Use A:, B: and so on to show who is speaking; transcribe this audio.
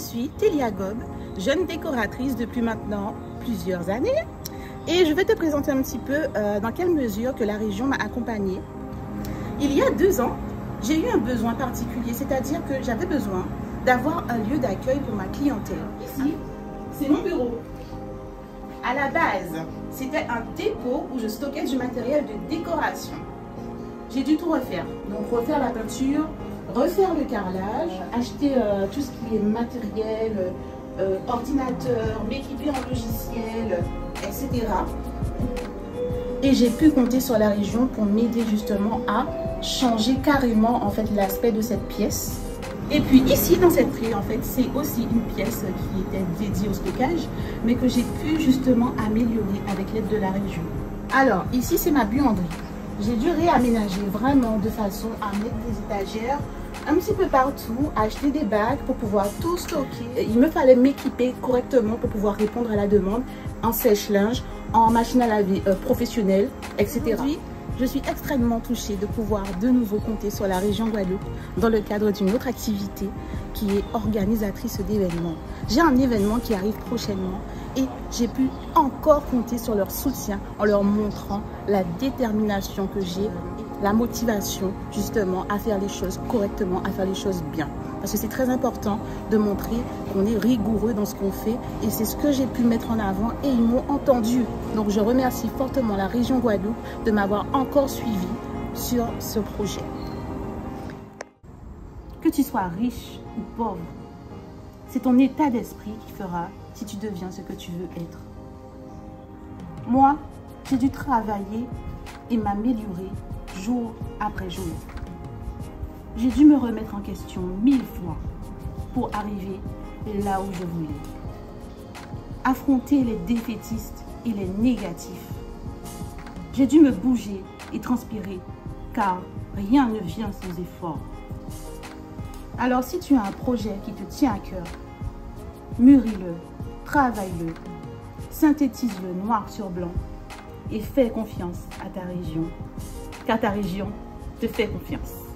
A: suis Télia Gob, jeune décoratrice depuis maintenant plusieurs années. Et je vais te présenter un petit peu euh, dans quelle mesure que la région m'a accompagnée. Il y a deux ans, j'ai eu un besoin particulier, c'est-à-dire que j'avais besoin d'avoir un lieu d'accueil pour ma clientèle. Ici, c'est mon bureau. À la base, c'était un dépôt où je stockais du matériel de décoration. J'ai dû tout refaire. Donc refaire la peinture, refaire le carrelage, acheter euh, tout ce qui est matériel, euh, ordinateur, m'équiper en logiciel, etc. Et j'ai pu compter sur la région pour m'aider justement à changer carrément en fait l'aspect de cette pièce. Et puis ici dans cette prix en fait c'est aussi une pièce qui était dédiée au stockage mais que j'ai pu justement améliorer avec l'aide de la région. Alors ici c'est ma buanderie. J'ai dû réaménager vraiment de façon à mettre des étagères un petit peu partout, acheter des bacs pour pouvoir tout stocker. Il me fallait m'équiper correctement pour pouvoir répondre à la demande en sèche-linge, en machine à laver euh, professionnelle, etc. Je suis extrêmement touchée de pouvoir de nouveau compter sur la région Guadeloupe dans le cadre d'une autre activité qui est organisatrice d'événements. J'ai un événement qui arrive prochainement et j'ai pu encore compter sur leur soutien en leur montrant la détermination que j'ai la motivation justement à faire les choses correctement, à faire les choses bien. Parce que c'est très important de montrer qu'on est rigoureux dans ce qu'on fait et c'est ce que j'ai pu mettre en avant et ils m'ont entendu. Donc je remercie fortement la région Guadeloupe de m'avoir encore suivi sur ce projet. Que tu sois riche ou pauvre, c'est ton état d'esprit qui fera si tu deviens ce que tu veux être. Moi, j'ai dû travailler et m'améliorer jour après jour. J'ai dû me remettre en question mille fois pour arriver là où je voulais. Affronter les défaitistes et les négatifs. J'ai dû me bouger et transpirer car rien ne vient sans effort. Alors si tu as un projet qui te tient à cœur, mûris-le, travaille-le, synthétise-le noir sur blanc et fais confiance à ta région car ta région te fait confiance.